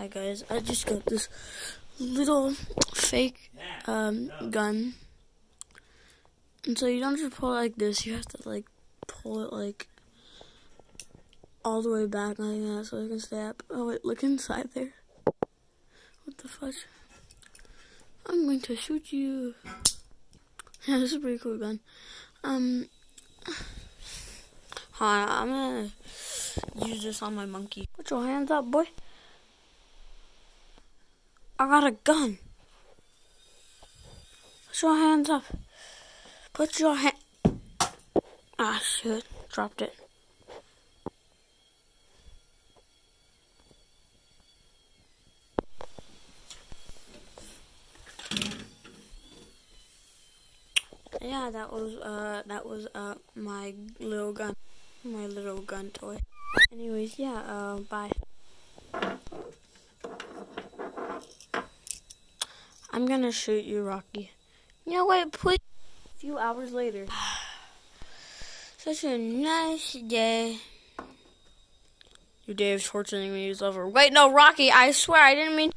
Hi guys, I just got this little fake um, gun. And so you don't just pull it like this, you have to like pull it like all the way back like that so it can stay up. Oh wait, look inside there. What the fuck? I'm going to shoot you. Yeah, this is a pretty cool gun. Um, hi, I'm gonna use this on my monkey. Put your hands up, boy. I got a gun. Put your hands up. Put your hand. Ah, shit. Dropped it. Yeah, that was uh that was uh my little gun, my little gun toy. Anyways, yeah, uh, bye. I'm gonna shoot you, Rocky. You know what? Put a few hours later. Such a nice day. Your day of torturing me is over. Wait, no, Rocky, I swear I didn't mean.